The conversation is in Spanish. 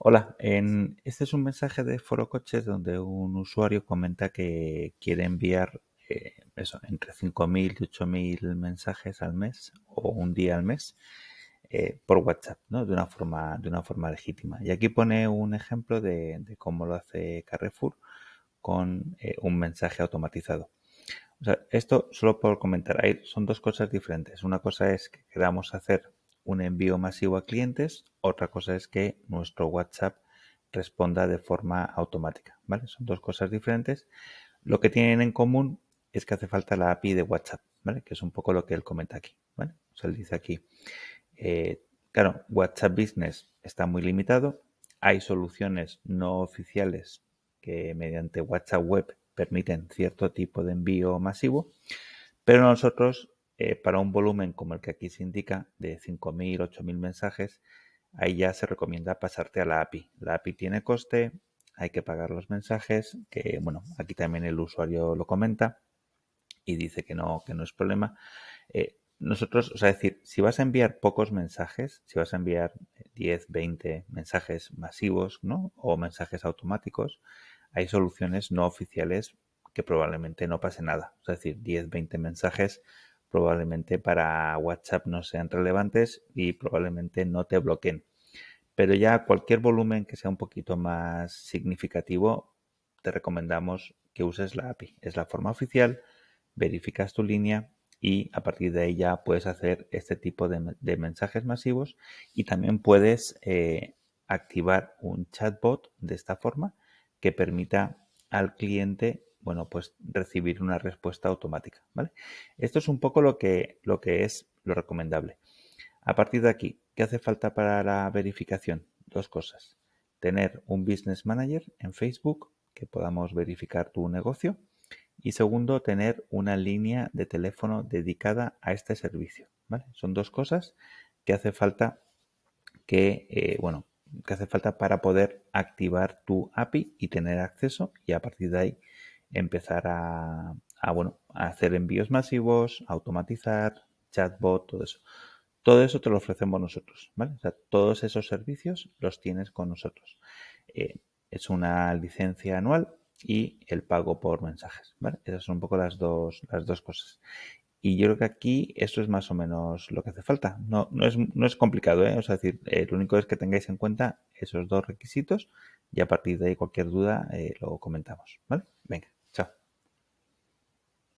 Hola, en, este es un mensaje de Foro Coches donde un usuario comenta que quiere enviar eh, eso, entre 5.000 y 8.000 mensajes al mes o un día al mes eh, por WhatsApp, ¿no? De una forma, de una forma legítima. Y aquí pone un ejemplo de, cómo lo hace Carrefour con eh, un mensaje automatizado. O sea, esto solo por comentar, son dos cosas diferentes. Una cosa es que queramos hacer un envío masivo a clientes, otra cosa es que nuestro WhatsApp responda de forma automática, ¿vale? Son dos cosas diferentes. Lo que tienen en común es que hace falta la API de WhatsApp, ¿vale? Que es un poco lo que él comenta aquí, ¿vale? O sea, él dice aquí, eh, claro, WhatsApp Business está muy limitado, hay soluciones no oficiales que mediante WhatsApp Web permiten cierto tipo de envío masivo, pero nosotros eh, para un volumen como el que aquí se indica, de 5.000, 8.000 mensajes, ahí ya se recomienda pasarte a la API. La API tiene coste, hay que pagar los mensajes, que bueno, aquí también el usuario lo comenta y dice que no, que no es problema. Eh, nosotros, o sea, decir, si vas a enviar pocos mensajes, si vas a enviar 10, 20 mensajes masivos, ¿no? O mensajes automáticos, hay soluciones no oficiales que probablemente no pase nada. Es decir, 10, 20 mensajes probablemente para WhatsApp no sean relevantes y probablemente no te bloqueen. Pero ya cualquier volumen que sea un poquito más significativo, te recomendamos que uses la API. Es la forma oficial, verificas tu línea y a partir de ahí ya puedes hacer este tipo de, mensajes masivos y también puedes eh, activar un chatbot de esta forma que permita al cliente bueno, pues recibir una respuesta automática, ¿vale? Esto es un poco lo que, lo que es lo recomendable. A partir de aquí, ¿qué hace falta para la verificación? Dos cosas. Tener un Business Manager en Facebook que podamos verificar tu negocio. Y segundo, tener una línea de teléfono dedicada a este servicio. ¿vale? Son dos cosas que hace falta que, eh, bueno, que hace falta para poder activar tu API y tener acceso y a partir de ahí empezar a, bueno, a hacer envíos masivos, automatizar, chatbot, todo eso. Todo eso te lo ofrecemos nosotros, ¿vale? Todos esos servicios los tienes con nosotros. Eh, es una licencia anual y el pago por mensajes, ¿vale? Esas son un poco las dos, las dos cosas. Y yo creo que aquí eso es más o menos lo que hace falta. No, no, es, no es complicado, ¿eh? O sea, decir, eh, lo único es que tengáis en cuenta esos dos requisitos y a partir de ahí cualquier duda eh, lo comentamos, ¿vale? Venga. Chao.